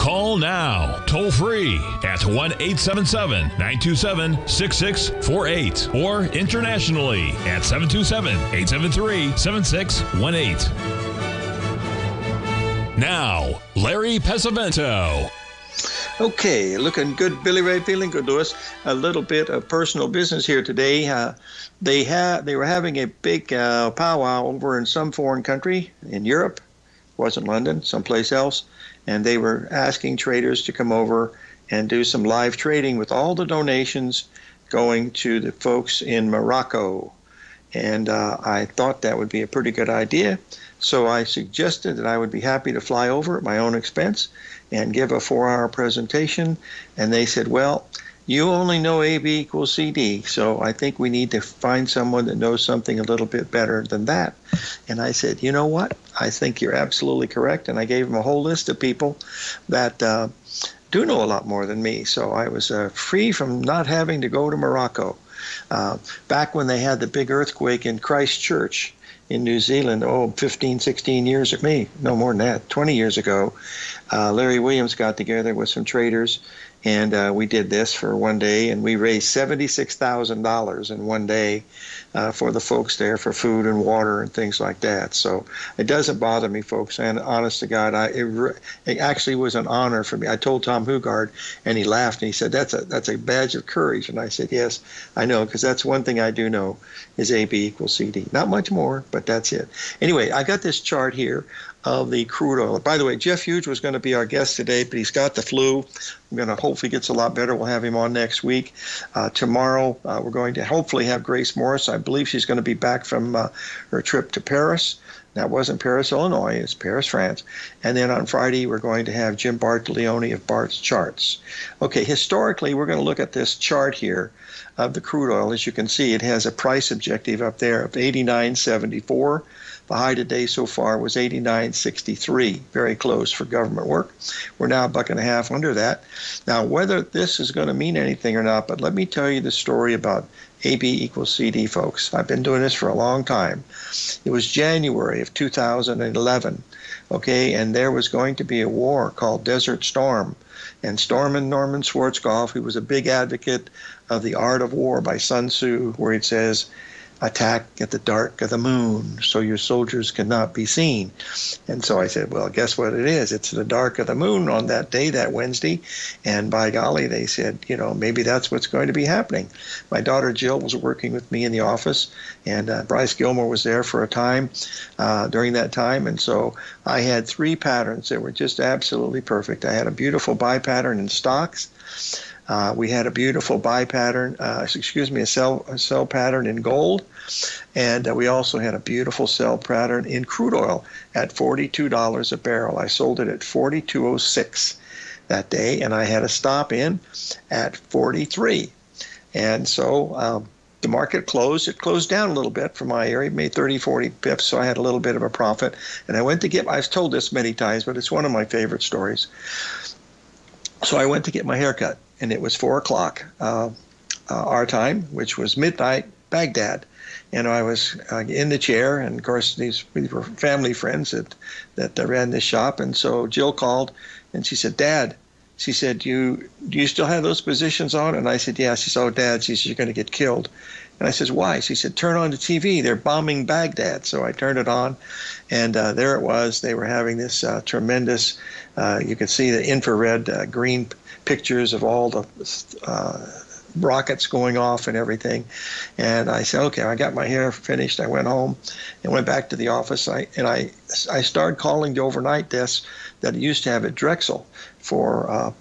Call now, toll free at 1 877 927 6648 or internationally at 727 873 7618. Now, Larry Pesavento. Okay, looking good, Billy Ray. Feeling good, Lewis. A little bit of personal business here today. Uh, they had they were having a big uh, powwow over in some foreign country in Europe. wasn't London, someplace else, and they were asking traders to come over and do some live trading with all the donations going to the folks in Morocco. And uh, I thought that would be a pretty good idea. So I suggested that I would be happy to fly over at my own expense and give a four hour presentation. And they said, well, you only know AB equals CD, so I think we need to find someone that knows something a little bit better than that. And I said, you know what? I think you're absolutely correct. And I gave them a whole list of people that uh, do know a lot more than me. So I was uh, free from not having to go to Morocco. Uh, back when they had the big earthquake in Christchurch, in New Zealand, oh, 15, 16 years of me, no more than that, 20 years ago, uh, Larry Williams got together with some traders, and uh, we did this for one day, and we raised $76,000 in one day uh, for the folks there for food and water and things like that. So it doesn't bother me, folks. And honest to God, I, it, it actually was an honor for me. I told Tom Hougaard, and he laughed and he said, "That's a that's a badge of courage." And I said, "Yes, I know, because that's one thing I do know is AB equals CD. Not much more, but that's it." Anyway, I got this chart here of the crude oil. By the way, Jeff Hughes was going to be our guest today, but he's got the flu. I'm going to hopefully gets a lot better. We'll have him on next week. Uh, tomorrow, uh, we're going to hopefully have Grace Morris. I believe she's going to be back from uh, her trip to Paris. That wasn't Paris, Illinois. It's Paris, France. And then on Friday, we're going to have Jim Bartolioni of Bart's Charts. Okay, historically, we're going to look at this chart here of the crude oil. As you can see, it has a price objective up there of 89.74. The high today so far was 89.63, very close for government work. We're now a buck and a half under that. Now, whether this is going to mean anything or not, but let me tell you the story about AB equals CD, folks. I've been doing this for a long time. It was January of 2011, okay, and there was going to be a war called Desert Storm. And Stormin Norman Schwarzkopf, who was a big advocate of the art of war by Sun Tzu, where it says, attack at the dark of the moon so your soldiers cannot be seen. And so I said, well, guess what it is? It's the dark of the moon on that day, that Wednesday. And by golly, they said, you know, maybe that's what's going to be happening. My daughter Jill was working with me in the office, and uh, Bryce Gilmore was there for a time uh, during that time. And so I had three patterns that were just absolutely perfect. I had a beautiful buy pattern in stocks. Uh, we had a beautiful buy pattern, uh, excuse me, a sell, a sell pattern in gold. And uh, we also had a beautiful sell pattern in crude oil at $42 a barrel. I sold it at 42.06 that day, and I had a stop in at 43. And so um, the market closed. It closed down a little bit from my area, made 30, 40 pips, so I had a little bit of a profit. And I went to get, I've told this many times, but it's one of my favorite stories. So I went to get my haircut and it was four o'clock uh, uh, our time, which was midnight Baghdad. And I was uh, in the chair, and of course these, were family friends that that ran this shop. And so Jill called, and she said, "Dad," she said, "You do you still have those positions on?" And I said, "Yeah." She said, "Oh, Dad," she said, "You're going to get killed." And I says, "Why?" She said, "Turn on the TV. They're bombing Baghdad." So I turned it on, and uh, there it was. They were having this uh, tremendous. Uh, you could see the infrared uh, green pictures of all the uh, rockets going off and everything. And I said, okay, I got my hair finished. I went home and went back to the office. I, and I, I started calling the overnight desk that used to have at Drexel for uh,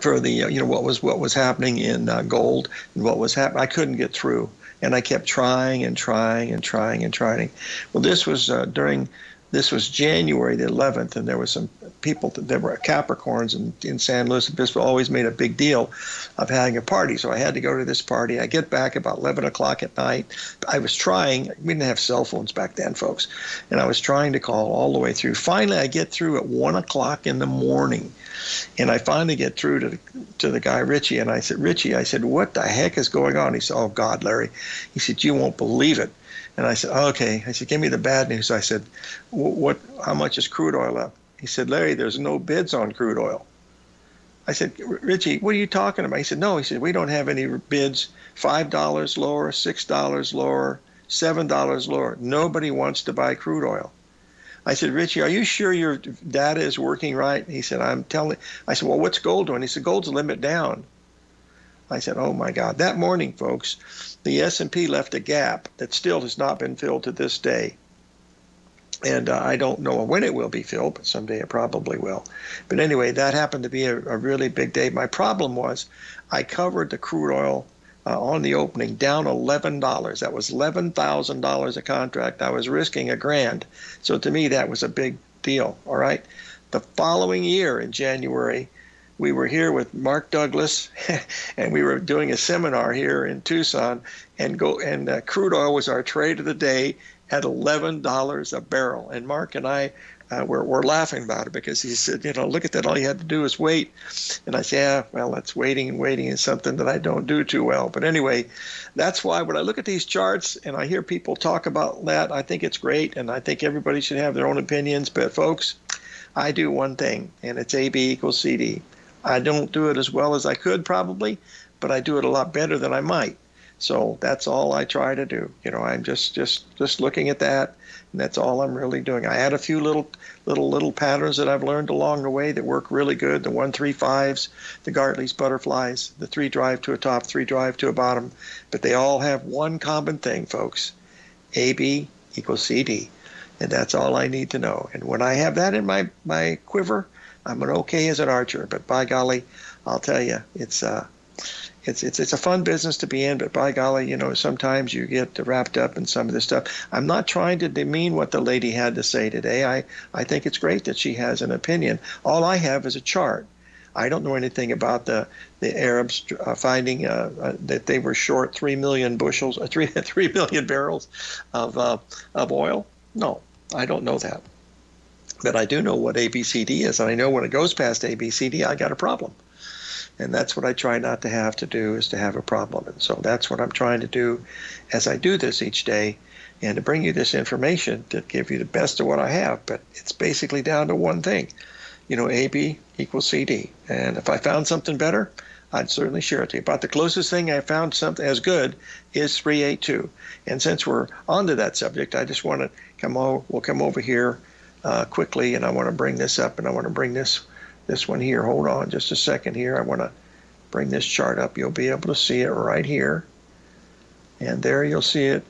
for the uh, you know what was what was happening in uh, gold and what was happening. I couldn't get through, and I kept trying and trying and trying and trying. Well, this was uh, during this was January the 11th, and there was some people that were Capricorns in, in San Luis Obispo always made a big deal of having a party. So I had to go to this party. I get back about 11 o'clock at night. I was trying, we didn't have cell phones back then, folks, and I was trying to call all the way through. Finally, I get through at 1 o'clock in the morning. And I finally get through to the, to the guy, Richie, and I said, Richie, I said, what the heck is going on? He said, Oh, God, Larry. He said, You won't believe it. And I said, okay. I said, give me the bad news. I said, what? How much is crude oil up? He said, Larry, there's no bids on crude oil. I said, Richie, what are you talking about? He said, no. He said, we don't have any bids. Five dollars lower, six dollars lower, seven dollars lower. Nobody wants to buy crude oil. I said, Richie, are you sure your data is working right? He said, I'm telling. I said, well, what's gold doing? He said, gold's limit down. I said, "Oh my God!" That morning, folks, the S&P left a gap that still has not been filled to this day. And uh, I don't know when it will be filled, but someday it probably will. But anyway, that happened to be a, a really big day. My problem was I covered the crude oil uh, on the opening down $11. That was $11,000 a contract. I was risking a grand. So to me, that was a big deal. All right. The following year in January, we were here with Mark Douglas, and we were doing a seminar here in Tucson, and go and uh, crude oil was our trade of the day at eleven dollars a barrel. And Mark and I uh, were, were laughing about it because he said, you know, look at that, all you had to do is wait. And I said, yeah, well, that's waiting and waiting is something that I don't do too well. But anyway, that's why when I look at these charts and I hear people talk about that, I think it's great, and I think everybody should have their own opinions. But folks. I do one thing, and it's AB equals CD. I don't do it as well as I could probably, but I do it a lot better than I might. So that's all I try to do. You know, I'm just just just looking at that, and that's all I'm really doing. I add a few little little little patterns that I've learned along the way that work really good. The one three fives, the Gartley's butterflies, the three drive to a top, three drive to a bottom, but they all have one common thing, folks. AB equals CD, and that's all I need to know. And when I have that in my my quiver, I'm an okay as an archer, but by golly, I'll tell you, it's uh, it's it's it's a fun business to be in. But by golly, you know, sometimes you get wrapped up in some of this stuff. I'm not trying to demean what the lady had to say today. I I think it's great that she has an opinion. All I have is a chart. I don't know anything about the the Arabs uh, finding uh, uh, that they were short three million bushels, uh, three three million barrels of uh, of oil. No, I don't know that. But I do know what ABCD is, and I know when it goes past ABCD, I got a problem. And that's what I try not to have to do is to have a problem. And so that's what I'm trying to do as I do this each day and to bring you this information to give you the best of what I have. But it's basically down to one thing. You know, AB equals CD. And if I found something better, I'd certainly share it to you. About the closest thing I found something as good is 382. And since we're onto that subject, I just want to come over, we'll come over here uh, quickly, and I want to bring this up, and I want to bring this this one here. Hold on just a second here. I want to bring this chart up. You'll be able to see it right here, and there you'll see it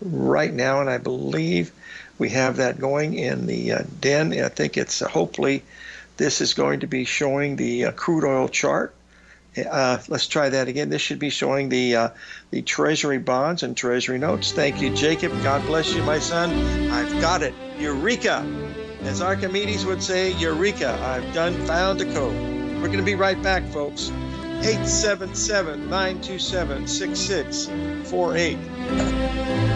right now. And I believe we have that going in the uh, den. I think it's uh, hopefully this is going to be showing the uh, crude oil chart. Uh, let's try that again. This should be showing the uh, the Treasury bonds and Treasury notes. Thank you, Jacob. God bless you, my son. I've got it. Eureka! As Archimedes would say, Eureka! I've done found a code. We're going to be right back, folks. 877 927 6648.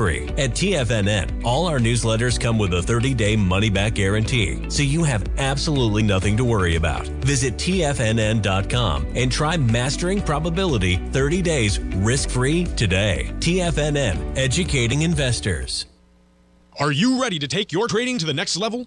At TFNN, all our newsletters come with a 30 day money back guarantee, so you have absolutely nothing to worry about. Visit TFNN.com and try Mastering Probability 30 days risk free today. TFNN, educating investors. Are you ready to take your trading to the next level?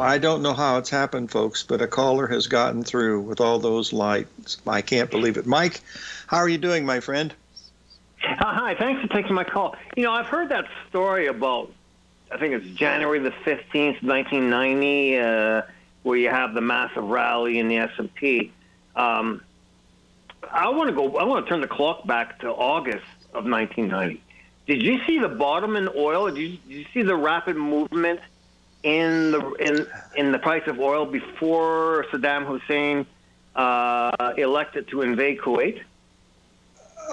I don't know how it's happened, folks, but a caller has gotten through with all those lights. I can't believe it. Mike, how are you doing, my friend? Uh, hi, thanks for taking my call. You know, I've heard that story about, I think it's January the 15th, 1990, uh, where you have the massive rally in the S&P. Um, I want to go, I want to turn the clock back to August of 1990. Did you see the bottom in oil? Did you, did you see the rapid movement in the in in the price of oil before Saddam Hussein uh, elected to invade Kuwait?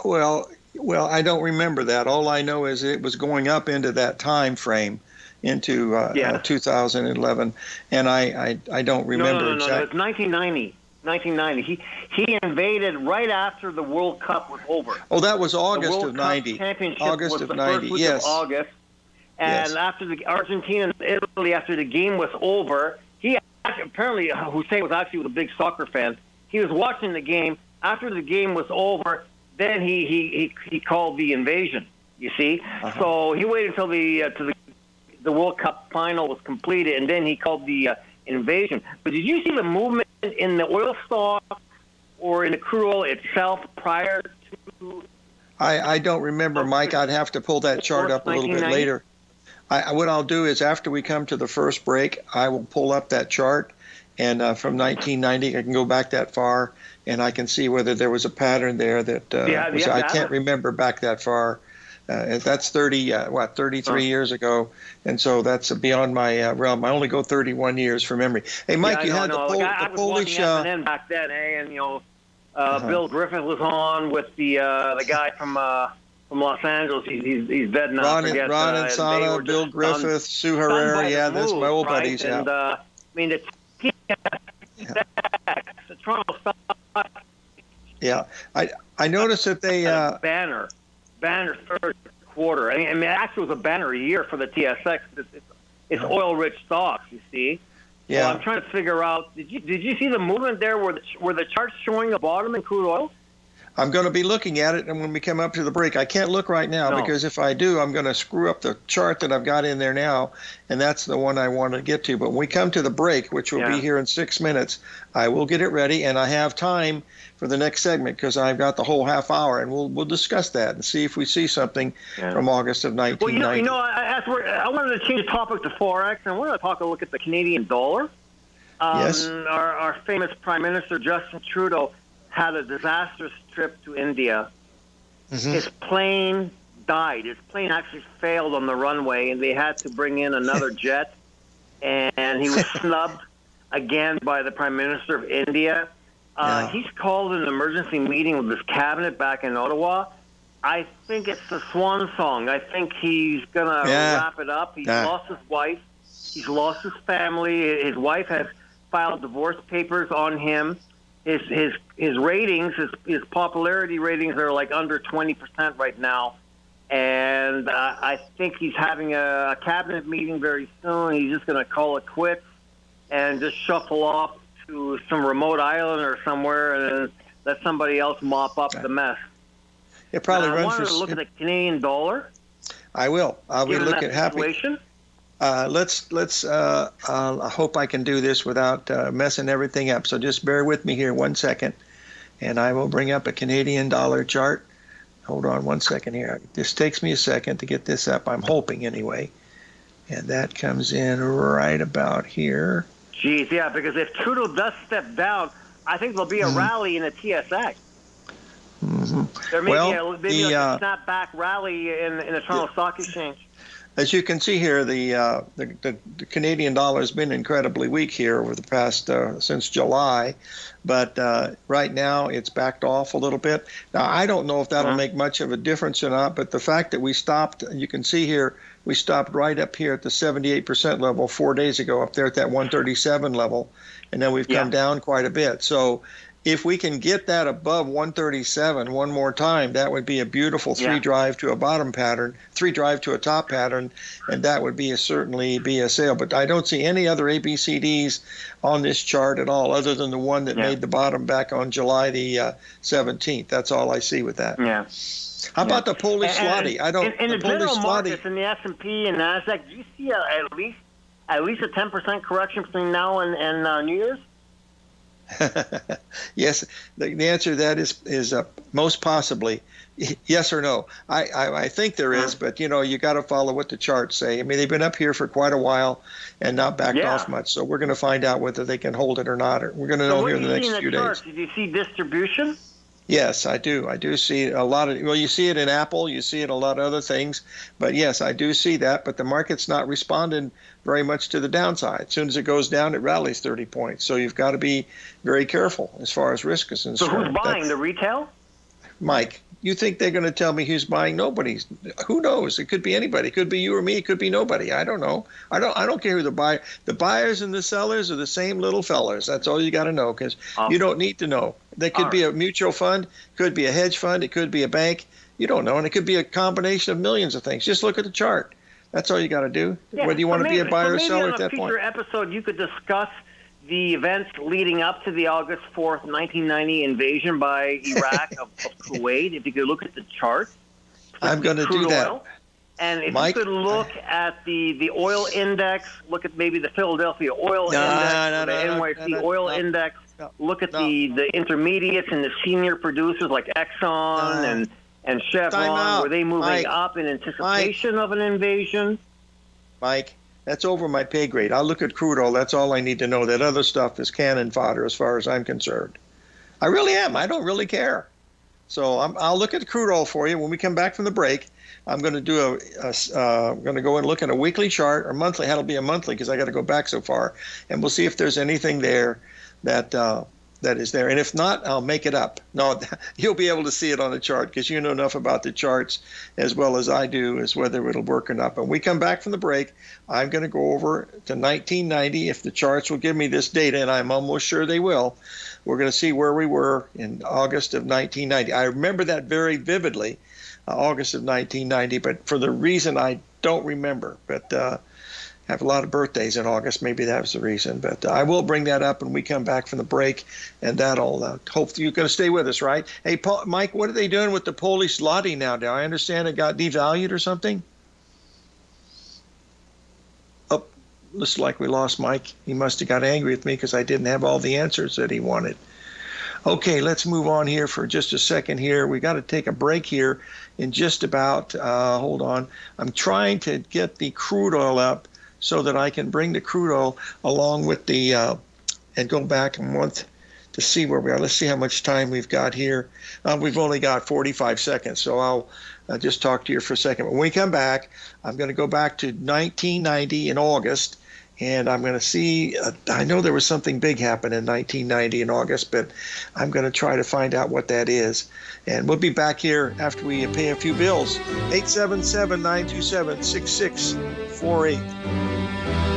Well, well, I don't remember that. All I know is it was going up into that time frame, into uh, Yeah. uh, 2011, and I, I, I don't remember no, no, no, no. It's 1990. 1990. He he invaded right after the World Cup was over. Oh, that was the August World of Cup 90. Championship August was of the 90. First week Yes. Of August. And Yes. after the Argentina and Italy, after the game was over, he actually, apparently uh, Hussein was actually a big soccer fan. He was watching the game. After the game was over, then he he he, he called the invasion. You see, Uh-huh. so he waited until the uh, to the the World Cup final was completed, and then he called the uh, invasion. But did you see the movement in the oil stock or in the crude oil itself prior to? I, I don't remember, Mike. I'd have to pull that chart up a little bit later. I, I- what I'll do is after we come to the first break, I will pull up that chart, and uh, from 1990, I can go back that far, and I can see whether there was a pattern there that uh, Yeah, was, yeah, I can't remember back that far. Uh, that's 30, uh, what, 33 Huh. years ago, and so that's beyond my uh, realm. I only go 31 years from memory. Hey, Mike, yeah, you had the, Pol- Like, I, I the was Polish. Uh, back then, eh? And you know, uh, Uh-huh. Bill Griffeth was on with the uh, the guy from uh, from Los Angeles. He's he's, he's dead now. Ron, forget, Ron uh, Insana, Bill Griffeth, Sue Herrera. Yeah, that's my old right? buddies. And Yeah. uh, I mean, the, the Toronto stock Yeah, I I noticed that they uh, banner, banner third quarter. I mean, I mean, actually, it was a banner year for the TSX. It's, it's, it's oil-rich stocks, you see. yeah. Well, I'm trying to figure out. Did you did you see the movement there where the, where the chart's showing a bottom in crude oil? I'm going to be looking at it, and when we come up to the break, I can't look right now No. because if I do, I'm going to screw up the chart that I've got in there now, and that's the one I want to get to. But when we come to the break, which will Yeah. be here in six minutes, I will get it ready, and I have time for the next segment because I've got the whole half hour, and we'll we'll discuss that and see if we see something Yeah. from August of 1990. Well, you know, you know, I, I wanted to change the topic to forex, and I wanted to talk a look at the Canadian dollar. Um, Yes. Our, our famous Prime Minister Justin Trudeau had a disastrous trip to India. Mhm. His plane died. His plane actually failed on the runway, and they had to bring in another jet. And he was snubbed again by the Prime Minister of India. Uh, Yeah. He's called an emergency meeting with his cabinet back in Ottawa. I think it's the swan song. I think he's gonna Yeah. wrap it up. He's Yeah. lost his wife. He's lost his family. His wife has filed divorce papers on him. His his his ratings, his his popularity ratings are like under twenty percent right now. And uh, I think he's having a, a cabinet meeting very soon. He's just going to call it quits and just shuffle off to some remote island or somewhere and let somebody else mop up the mess. it probably Now, I runs wanted for. to look at the Canadian dollar. I will. I'll be given looking that happy. situation. Uh, let's let's. Uh, uh, I hope I can do this without uh, messing everything up. So just bear with me here one second, and I will bring up a Canadian dollar chart. Hold on one second here. This takes me a second to get this up. I'm hoping anyway, and that comes in right about here. Geez, yeah, because if Trudeau does step down, I think there'll be a Mm-hmm. rally in the TSX. hmm There may Well, be a, maybe the, uh, a snapback rally in, in the Toronto Stock Exchange. As you can see here, the, uh, the, the, the Canadian dollar has been incredibly weak here over the past uh, since July, but uh, right now it's backed off a little bit. Now I don't know if that'll Uh-huh. make much of a difference or not, but the fact that we stopped, you can see here, we stopped right up here at the 78% level four days ago, up there at that 137 level, and then we've come down quite a bit. So. If we can get that above 137 one more time, that would be a beautiful three Yeah. drive to a bottom pattern, three drive to a top pattern, and that would be a, certainly be a sale. But I don't see any other ABCDs on this chart at all, other than the one that Yeah. made the bottom back on July the uh, 17th. That's all I see with that. Yeah. How about the Polish And- zloty? I don't. In, in the, Polish general zloty- markets, in the S and P and Nasdaq, do you see a, at least at least a ten percent correction between now and, and uh, New Year's? yes, the, the answer to that is is uh, most possibly yes or no. I, I, I think there is, but you know you got to follow what the charts say. I mean they've been up here for quite a while and not backed Yeah. off much, so we're going to find out whether they can hold it or not. Or we're going to So know here in the next few days. charts? Did you see distribution? Yes, I do. I do see a lot of. Well, you see it in Apple, you see it in a lot of other things, but yes, I do see that. But the market's not responding very much to the downside. As soon as it goes down, it rallies 30 points. So you've got to be very careful as far as risk is concerned. So who's buying That's- the retail? Mike, you think they're going to tell me who's buying? Nobody's. Who knows? It could be anybody. It could be you or me. It could be nobody. I don't know. I don't. I don't care who the buy. The buyers and the sellers are the same little fellers. That's all you got to know because Um, you don't need to know. They could all be a mutual fund. Could be a hedge fund. It could be a bank. You don't know, and it could be a combination of millions of things. Just look at the chart. That's all you got to do. Yeah, Whether you so want to be a buyer so or seller on at a that point. future episode, you could discuss the events leading up to the August 4th, 1990 invasion by Iraq of, of Kuwait. If you could look at the chart, I'm going to do that. oil, and if Mike? you could look at the, the oil index, look at maybe the Philadelphia oil No, index, no, or the no, no, NYC oil index. Look at the, the intermediates and the senior producers like Exxon and and Chevron. Were they moving Mike. up in anticipation of an invasion? Mike, that's over my pay grade. I'll look at crude oil. That's all I need to know. That other stuff is cannon fodder as far as I'm concerned. I really am. I don't really care. So I'm, I'll look at crude oil for you when we come back from the break. I'm going to do a, a uh, I'm going to go and look at a weekly chart or monthly. That'll be a monthly because I got to go back so far, and we'll see if there's anything there that uh, that is there. And if not, I'll make it up. No, you'll be able to see it on the chart because you know enough about the charts as well as I do as whether it'll work or not. When we come back from the break, I'm going to go over to 1990 if the charts will give me this data, and I'm almost sure they will. We're going to see where we were in August of 1990. I remember that very vividly, uh, August of 1990, but for the reason I don't remember. But uh, have a lot of birthdays in August. Maybe that was the reason. But uh, I will bring that up when we come back from the break, and that'll uh, hope you're going to stay with us, right? Hey, Paul, Mike, what are they doing with the Polish zloty now? Do I understand it got devalued or something? Oh, looks like we lost Mike. He must have got angry with me because I didn't have all the answers that he wanted. Okay, let's move on here for just a second here. We got to take a break here in just about, uh, hold on. I'm trying to get the crude oil up so that I can bring the crude oil along with the uh, and go back a month to see where we are. Let's see how much time we've got here. Uh, we've only got 45 seconds, so I'll uh, just talk to you for a second. When we come back, I'm going to go back to 1990 in August, and I'm going to see. Uh, I know there was something big happen in 1990 in August, but I'm going to try to find out what that is. And we'll be back here after we pay a few bills. 877 927 6648.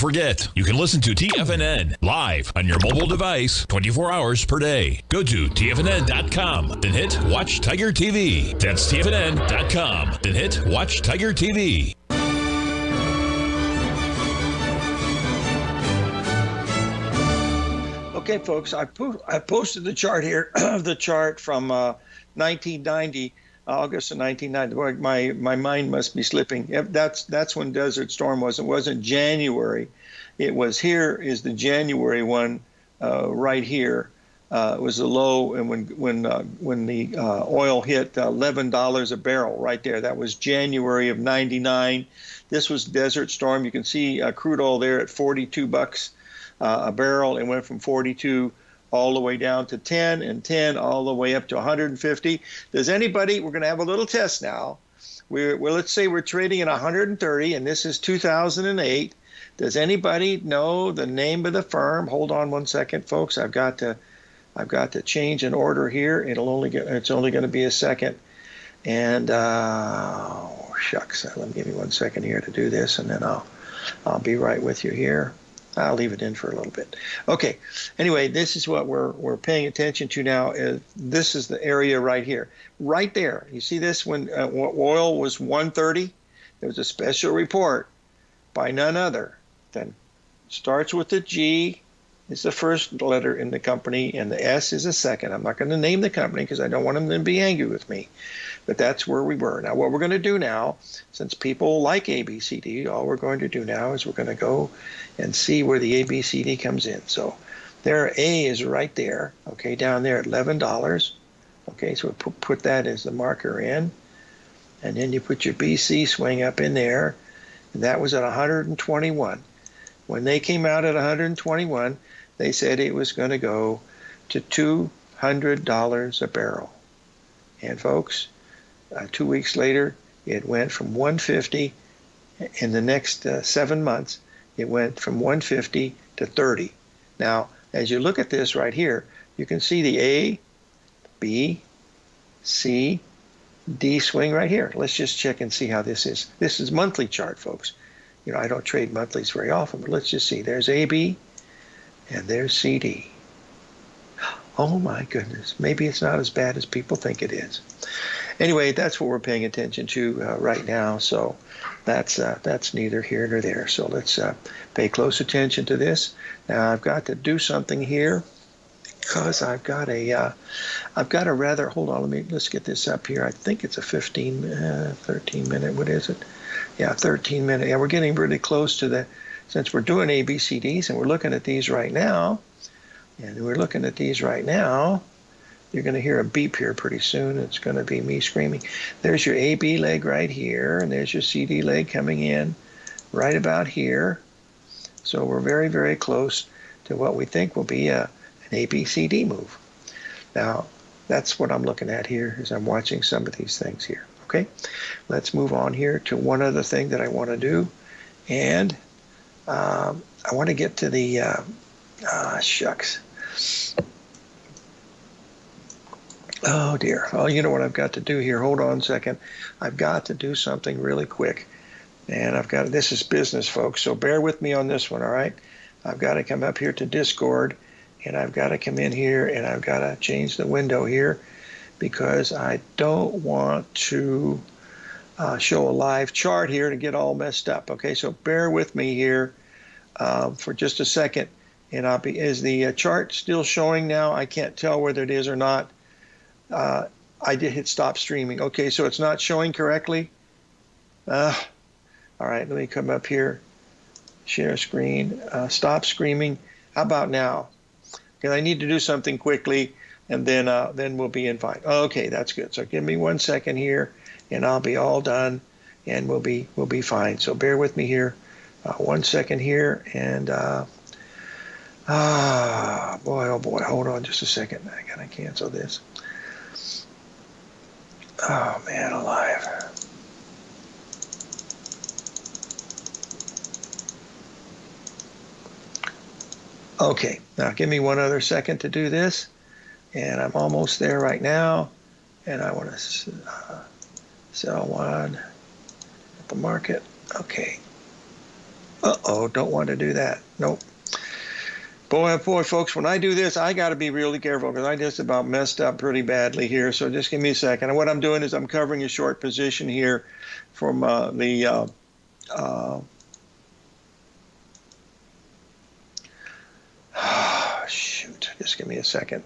forget, you can listen to TFNN live on your mobile device 24 hours per day. Go to TFNN.com, then hit Watch Tiger TV. That's TFNN.com, then hit Watch Tiger TV. Okay, folks, I, po- I posted the chart here, the chart from uh, 1990, August of 1990. My my mind must be slipping. That's that's when Desert Storm was. It wasn't January. It was here is the January one, uh, right here. Uh, it was the low, and when when uh, when the uh, oil hit eleven dollars a barrel, right there. That was January of '99. This was Desert Storm. You can see uh, crude oil there at 42 bucks uh, a barrel. It went from 42 all the way down to 10 and 10 all the way up to 150. Does anybody, we're going to have a little test now. We're, well, let's say we're trading at 130 and this is 2008. Does anybody know the name of the firm? Hold on one second, folks. I've got to, I've got to change an order here. It'll only get, it's only going to be a second. And, uh, oh, shucks, let me give you one second here to do this and then I'll, I'll be right with you here. I'll leave it in for a little bit. Okay. Anyway, this is what we're we're paying attention to now. Is this is the area right here, right there. You see this when uh, oil was 130. There was a special report by none other than starts with the G is the first letter in the company and the S is the second. I'm not going to name the company because I don't want them to be angry with me. But that's where we were. Now, what we're going to do now, since people like ABCD, all we're going to do now is we're going to go and see where the ABCD comes in. So there, A is right there, okay, down there at $11. Okay, so put, put that as the marker in. And then you put your BC swing up in there. And that was at 121. When they came out at 121, they said it was going to go to $200 a barrel. And folks, uh, two weeks later, it went from 150 in the next uh, seven months it went from 150 to 30. Now, as you look at this right here, you can see the A, B, C, D swing right here. Let's just check and see how this is. This is monthly chart, folks. You know, I don't trade monthlies very often, but let's just see. There's AB and there's CD. Oh my goodness. Maybe it's not as bad as people think it is. Anyway, that's what we're paying attention to uh, right now. So that's uh, that's neither here nor there. So let's uh, pay close attention to this. Now I've got to do something here because I've got a have uh, got a rather hold on. Let me let's get this up here. I think it's a 15, uh, 13 minute. What is it? Yeah, 13 minute. Yeah, we're getting really close to the since we're doing ABCDs and we're looking at these right now, and we're looking at these right now. You're going to hear a beep here pretty soon. It's going to be me screaming. There's your AB leg right here, and there's your CD leg coming in right about here. So we're very, very close to what we think will be a, an ABCD move. Now, that's what I'm looking at here as I'm watching some of these things here. Okay, let's move on here to one other thing that I want to do. And um, I want to get to the, uh, uh, shucks. Oh dear. Oh, you know what I've got to do here? Hold on a second. I've got to do something really quick. And I've got this is business, folks. So bear with me on this one, all right? I've got to come up here to Discord and I've got to come in here and I've got to change the window here because I don't want to uh, show a live chart here to get all messed up. Okay, so bear with me here uh, for just a second. And I'll be, is the uh, chart still showing now? I can't tell whether it is or not uh, I did hit stop streaming. Okay, so it's not showing correctly. Uh, all right, let me come up here, share screen, uh, stop screaming. How about now? Because I need to do something quickly, and then uh, then we'll be in fine. Okay, that's good. So give me one second here, and I'll be all done, and we'll be we'll be fine. So bear with me here, uh, one second here, and uh, ah, boy, oh boy, hold on just a second. I gotta cancel this. Oh man, alive. Okay, now give me one other second to do this. And I'm almost there right now. And I want to uh, sell one at the market. Okay. Uh oh, don't want to do that. Nope. Boy, boy, folks, when I do this, I got to be really careful because I just about messed up pretty badly here. So just give me a second. And what I'm doing is I'm covering a short position here from uh, the. Uh, uh, shoot, just give me a second.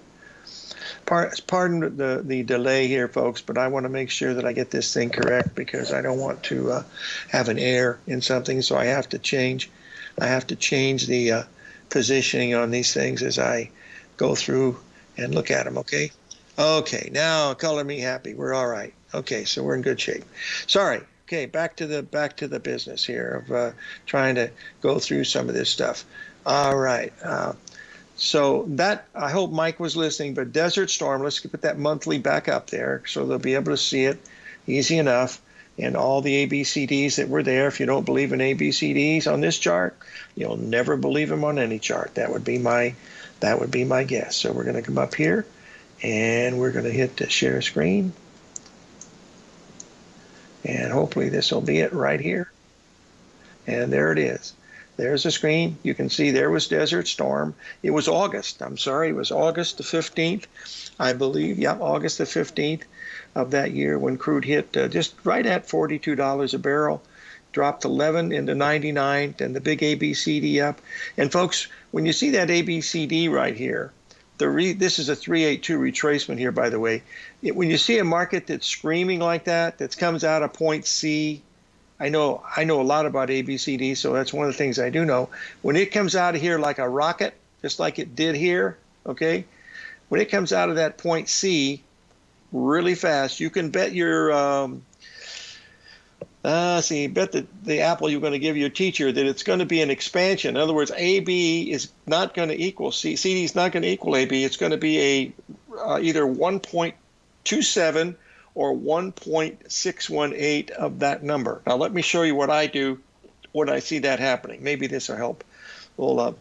Pardon the, the delay here, folks, but I want to make sure that I get this thing correct because I don't want to uh, have an error in something. So I have to change. I have to change the uh, positioning on these things as I go through and look at them. Okay. Okay. Now color me happy. We're all right. Okay. So we're in good shape. Sorry. Okay. Back to the back to the business here of uh, trying to go through some of this stuff. All right. So that I hope Mike was listening. But Desert Storm, let's put that monthly back up there so they'll be able to see it easy enough. And all the ABCDs that were there. If you don't believe in ABCDs on this chart, you'll never believe them on any chart. That would be my that would be my guess. So we're going to come up here, and we're going to hit the share screen. And hopefully this will be it right here. And there it is. There's a screen. You can see there was Desert Storm. It was August. I'm sorry, it was August the 15th, I believe. Yeah, August the 15th of that year when crude hit uh, just right at $42 a barrel, dropped 11 into 99, and the big ABCD up. And folks, when you see that ABCD right here, the re, this is a 382 retracement here, by the way. It, when you see a market that's screaming like that, that comes out of point C, I know I know a lot about ABCD, so that's one of the things I do know. When it comes out of here like a rocket, just like it did here, okay, when it comes out of that point C really fast, you can bet your um, uh, see, bet the, the apple you're going to give your teacher that it's going to be an expansion. In other words, AB is not going to equal C. CD is not going to equal AB. It's going to be a uh, either 1.27 or 1.618 of that number. Now, let me show you what I do when I see that happening. Maybe this will help. We'll uh,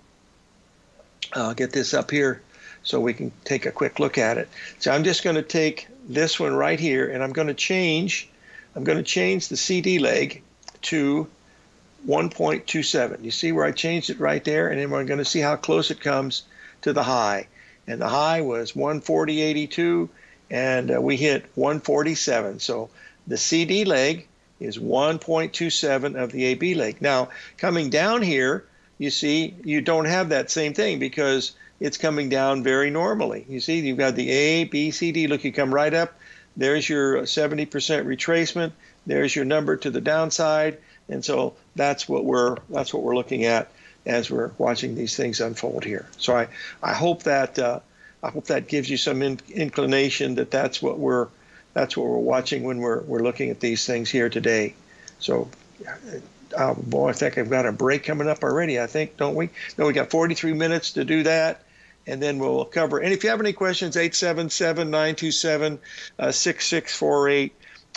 uh, get this up here so we can take a quick look at it. So I'm just going to take this one right here and I'm going to change. I'm going to change the CD leg to 1.27. You see where I changed it right there, and then we're going to see how close it comes to the high. And the high was 140.82, and uh, we hit 147. So the CD leg is 1.27 of the AB leg. Now, coming down here, you see, you don't have that same thing because it's coming down very normally. You see, you've got the A, B, C, D. Look, you come right up. There's your 70% retracement. There's your number to the downside, and so that's what we're that's what we're looking at as we're watching these things unfold here. So I I hope that. Uh, I hope that gives you some in, inclination that that's what we're that's what we're watching when we're we're looking at these things here today. So, uh, boy, I think I've got a break coming up already. I think, don't we? No, we got 43 minutes to do that, and then we'll cover. And if you have any questions, 877-927-6648.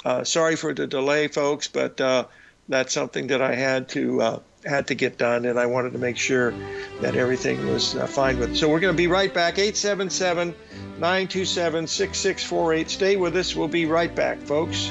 Uh, uh, sorry for the delay, folks, but uh, that's something that I had to uh, had to get done, and I wanted to make sure that everything was uh, fine with. It. So we're going to be right back. 877 927 6648. Stay with us. We'll be right back, folks.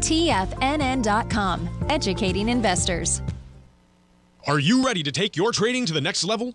TFNN.com, educating investors. Are you ready to take your trading to the next level?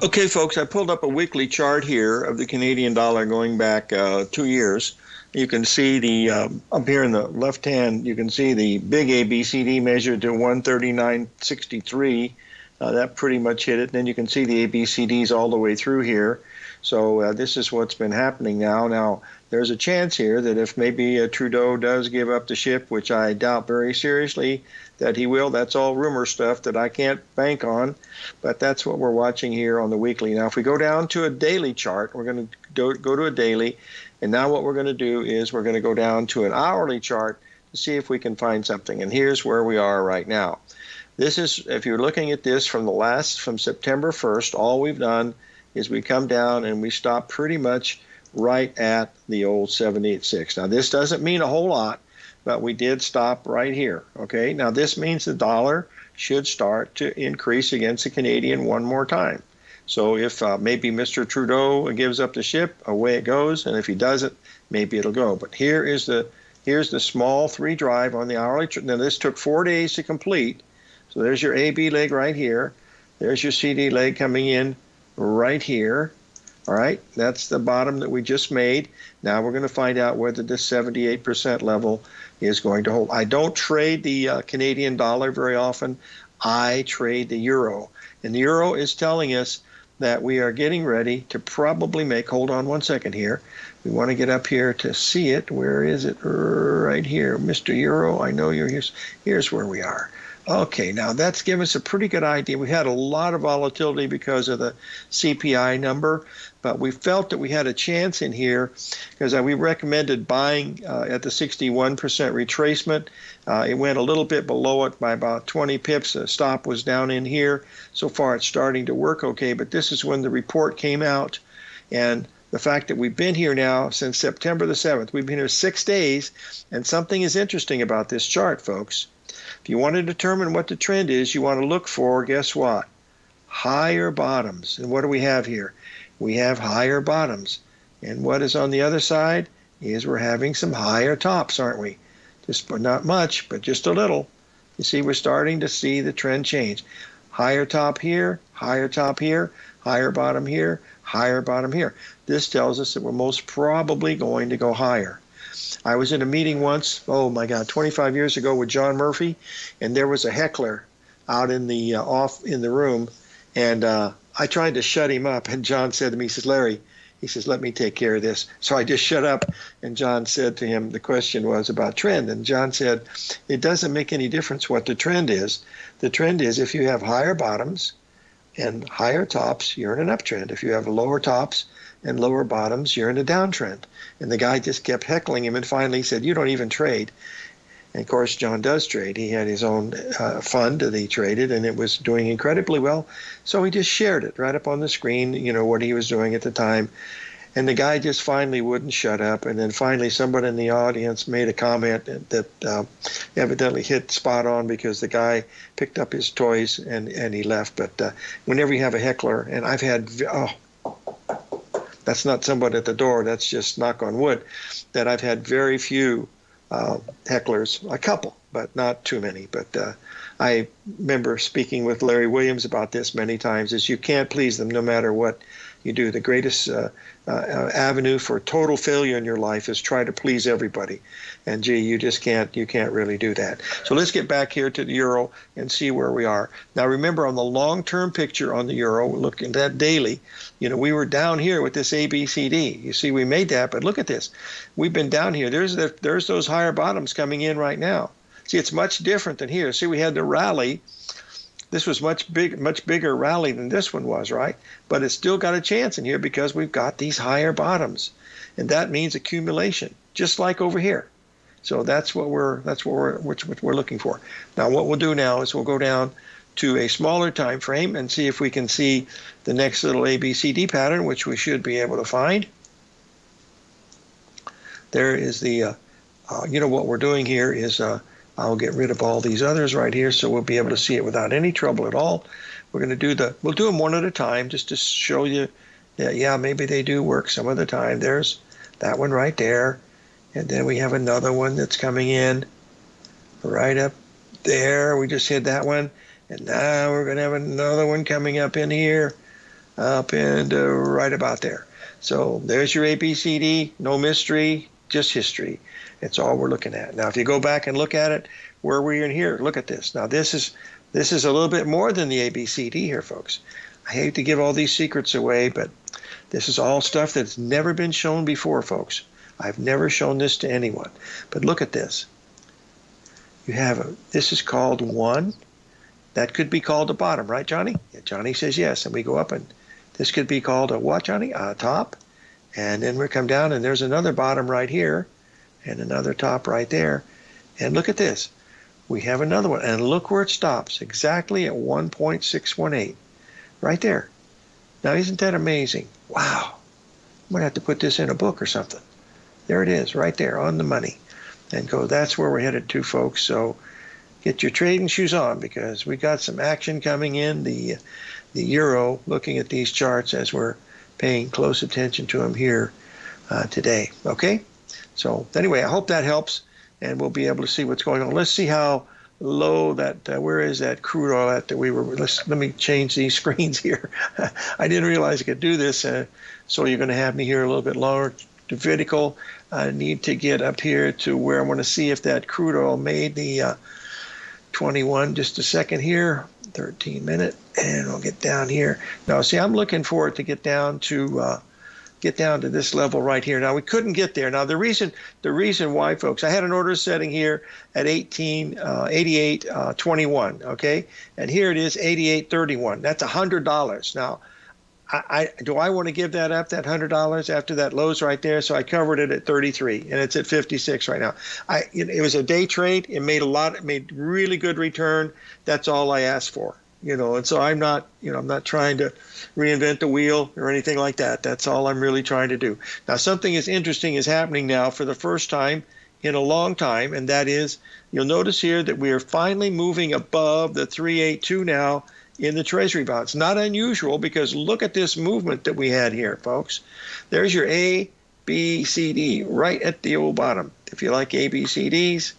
Okay, folks, I pulled up a weekly chart here of the Canadian dollar going back uh, two years. You can see the um, up here in the left hand, you can see the big ABCD measured to 139.63. Uh, that pretty much hit it. Then you can see the ABCDs all the way through here. So uh, this is what's been happening now. Now there's a chance here that if maybe uh, Trudeau does give up the ship, which I doubt very seriously that he will, that's all rumor stuff that I can't bank on. But that's what we're watching here on the weekly. Now, if we go down to a daily chart, we're going to go to a daily. And now what we're going to do is we're going to go down to an hourly chart to see if we can find something. And here's where we are right now. This is, if you're looking at this from the last, from September 1st, all we've done is we come down and we stop pretty much right at the old 786. Now, this doesn't mean a whole lot, but we did stop right here. Okay, now this means the dollar should start to increase against the Canadian one more time. So if uh, maybe Mr. Trudeau gives up the ship, away it goes, and if he doesn't, maybe it'll go. But here is the here's the small three drive on the hourly. Now this took four days to complete. So there's your AB leg right here. There's your CD leg coming in right here. All right, that's the bottom that we just made. Now we're going to find out whether this 78% level is going to hold. I don't trade the uh, Canadian dollar very often. I trade the euro. And the euro is telling us that we are getting ready to probably make, hold on one second here. We want to get up here to see it. Where is it? Right here. Mr. Euro, I know you're here. Here's where we are. Okay, now that's given us a pretty good idea. We had a lot of volatility because of the CPI number, but we felt that we had a chance in here because uh, we recommended buying uh, at the 61% retracement. Uh, it went a little bit below it by about 20 pips. The stop was down in here. So far, it's starting to work okay, but this is when the report came out. And the fact that we've been here now since September the 7th, we've been here six days, and something is interesting about this chart, folks. If you want to determine what the trend is, you want to look for, guess what? Higher bottoms. And what do we have here? We have higher bottoms. And what is on the other side is we're having some higher tops, aren't we? Just not much, but just a little. You see, we're starting to see the trend change. Higher top here, higher top here, higher bottom here, higher bottom here. This tells us that we're most probably going to go higher. I was in a meeting once, oh my God, 25 years ago with John Murphy, and there was a heckler out in the uh, off in the room, and uh, I tried to shut him up. And John said to me, he says, Larry, he says, let me take care of this. So I just shut up. And John said to him, the question was about trend. And John said, it doesn't make any difference what the trend is. The trend is if you have higher bottoms and higher tops, you're in an uptrend. If you have lower tops and lower bottoms, you're in a downtrend. And the guy just kept heckling him and finally said, you don't even trade. And of course, John does trade. He had his own uh, fund that he traded, and it was doing incredibly well. So he just shared it right up on the screen, you know, what he was doing at the time. And the guy just finally wouldn't shut up. And then finally, somebody in the audience made a comment that uh, evidently hit spot on because the guy picked up his toys and, and he left. But uh, whenever you have a heckler, and I've had, oh, that's not somebody at the door, that's just knock on wood, that I've had very few uh, hecklers, a couple, but not too many. But uh, I remember speaking with Larry Williams about this many times. Is you can't please them no matter what you do. The greatest uh, uh, avenue for total failure in your life is try to please everybody, and gee, you just can't you can't really do that. So let's get back here to the euro and see where we are. Now remember on the long-term picture on the euro, looking at that daily, you know we were down here with this ABCD. You see, we made that, but look at this. We've been down here. There's the, there's those higher bottoms coming in right now. See, it's much different than here. See, we had the rally this was much big, much bigger rally than this one was, right? But it's still got a chance in here because we've got these higher bottoms, and that means accumulation, just like over here. So that's what we're that's what we're which, what we're looking for. Now, what we'll do now is we'll go down to a smaller time frame and see if we can see the next little ABCD pattern, which we should be able to find. There is the, uh, uh, you know, what we're doing here is uh, I'll get rid of all these others right here so we'll be able to see it without any trouble at all. We're going to do the, we'll do them one at a time just to show you that, yeah, maybe they do work some of the time. There's that one right there. And then we have another one that's coming in right up there. We just hit that one. And now we're going to have another one coming up in here, up and uh, right about there. So there's your ABCD, no mystery, just history. It's all we're looking at. Now, if you go back and look at it, where we're in here, look at this. Now, this is this is a little bit more than the ABCD here, folks. I hate to give all these secrets away, but this is all stuff that's never been shown before, folks. I've never shown this to anyone. But look at this. You have a, this is called one. That could be called a bottom, right, Johnny? Yeah, Johnny says yes. And we go up and this could be called a what, Johnny? A top. And then we come down and there's another bottom right here and another top right there. And look at this. We have another one. And look where it stops, exactly at 1.618. Right there. Now, isn't that amazing? Wow. I'm going to have to put this in a book or something. There it is, right there on the money. And go, that's where we're headed to, folks. So get your trading shoes on because we got some action coming in. The, the euro, looking at these charts as we're paying close attention to them here uh, today. Okay? So anyway, I hope that helps, and we'll be able to see what's going on. Let's see how low that uh, where is that crude oil at that we were let's let me change these screens here i didn't realize i could do this uh, so you're going to have me here a little bit longer to vertical i need to get up here to where i want to see if that crude oil made the uh, 21 just a second here 13 minute and i'll get down here now see i'm looking for it to get down to uh, get down to this level right here. Now we couldn't get there. Now the reason the reason why, folks, I had an order setting here at 18, uh, 88, uh, 21. Okay, and here it is 88, 31. That's a hundred dollars. Now, I, I, do I want to give that up that hundred dollars after that lows right there? So I covered it at 33, and it's at 56 right now. I it, it was a day trade. It made a lot. It made really good return. That's all I asked for you know and so i'm not you know i'm not trying to reinvent the wheel or anything like that that's all i'm really trying to do now something is interesting is happening now for the first time in a long time and that is you'll notice here that we are finally moving above the 382 now in the treasury bonds not unusual because look at this movement that we had here folks there's your a b c d right at the old bottom if you like a b c d's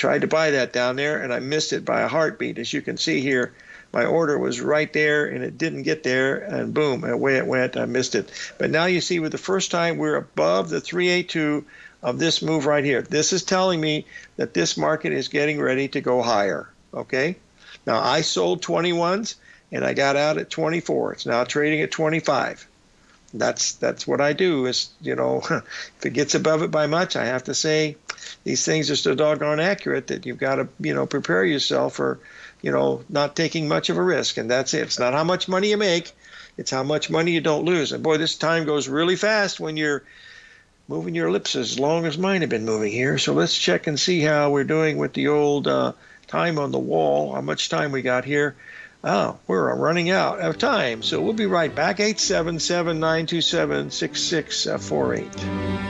tried to buy that down there and I missed it by a heartbeat. As you can see here, my order was right there and it didn't get there and boom, away it went. I missed it. But now you see with the first time we're above the 382 of this move right here. This is telling me that this market is getting ready to go higher. Okay? Now, I sold 21s and I got out at 24. It's now trading at 25. That's that's what I do. Is you know, if it gets above it by much, I have to say these things are so doggone accurate that you've got to you know prepare yourself for you know not taking much of a risk, and that's it. It's not how much money you make, it's how much money you don't lose. And boy, this time goes really fast when you're moving your lips as long as mine have been moving here. So let's check and see how we're doing with the old uh, time on the wall. How much time we got here? Oh, we're running out of time. So we'll be right back. 877 927 6648.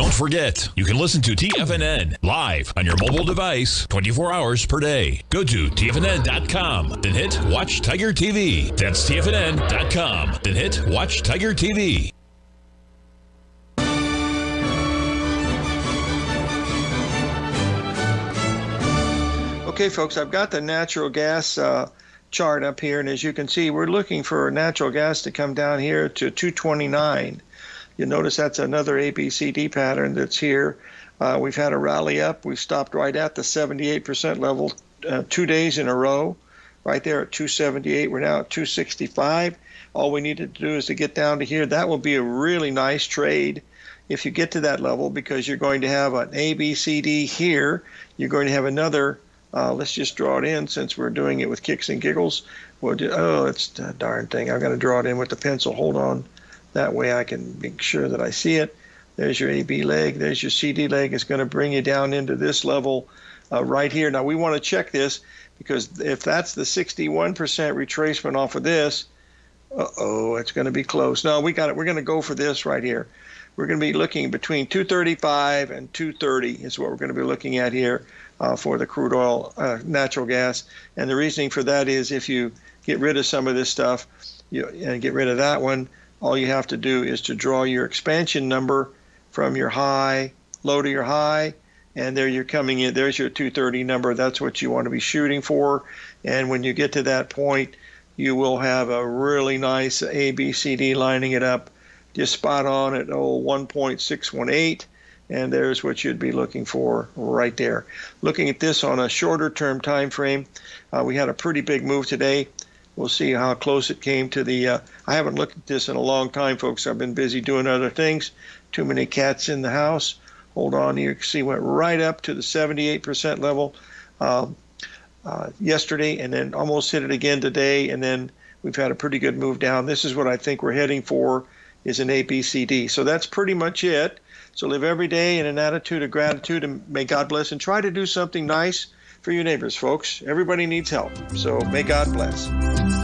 Don't forget, you can listen to TFNN live on your mobile device 24 hours per day. Go to TFNN.com, then hit Watch Tiger TV. That's TFNN.com, then hit Watch Tiger TV. Okay, folks, I've got the natural gas uh, chart up here, and as you can see, we're looking for natural gas to come down here to 229. You notice that's another ABCD pattern that's here. Uh, we've had a rally up. We've stopped right at the 78% level uh, two days in a row, right there at 278. We're now at 265. All we needed to do is to get down to here. That will be a really nice trade if you get to that level because you're going to have an ABCD here. You're going to have another uh, let's just draw it in since we're doing it with kicks and giggles. We'll do, oh, it's a darn thing. I'm going to draw it in with the pencil. Hold on. That way I can make sure that I see it. There's your AB leg. There's your CD leg. It's going to bring you down into this level uh, right here. Now we want to check this because if that's the 61% retracement off of this, uh-oh, it's going to be close. No, we got it. We're going to go for this right here. We're going to be looking between 235 and 230 is what we're going to be looking at here uh, for the crude oil, uh, natural gas. And the reasoning for that is if you get rid of some of this stuff you, and get rid of that one, all you have to do is to draw your expansion number from your high, low to your high, and there you're coming in. There's your 230 number. That's what you want to be shooting for. And when you get to that point, you will have a really nice ABCD lining it up just spot on at oh 1.618 and there's what you'd be looking for right there. Looking at this on a shorter term time frame, uh, we had a pretty big move today. We'll see how close it came to the. Uh, I haven't looked at this in a long time, folks. I've been busy doing other things. Too many cats in the house. Hold on, you can see went right up to the 78% level uh, uh, yesterday, and then almost hit it again today, and then we've had a pretty good move down. This is what I think we're heading for is an ABCD. So that's pretty much it. So live every day in an attitude of gratitude and may God bless and try to do something nice for your neighbors, folks. Everybody needs help. So may God bless.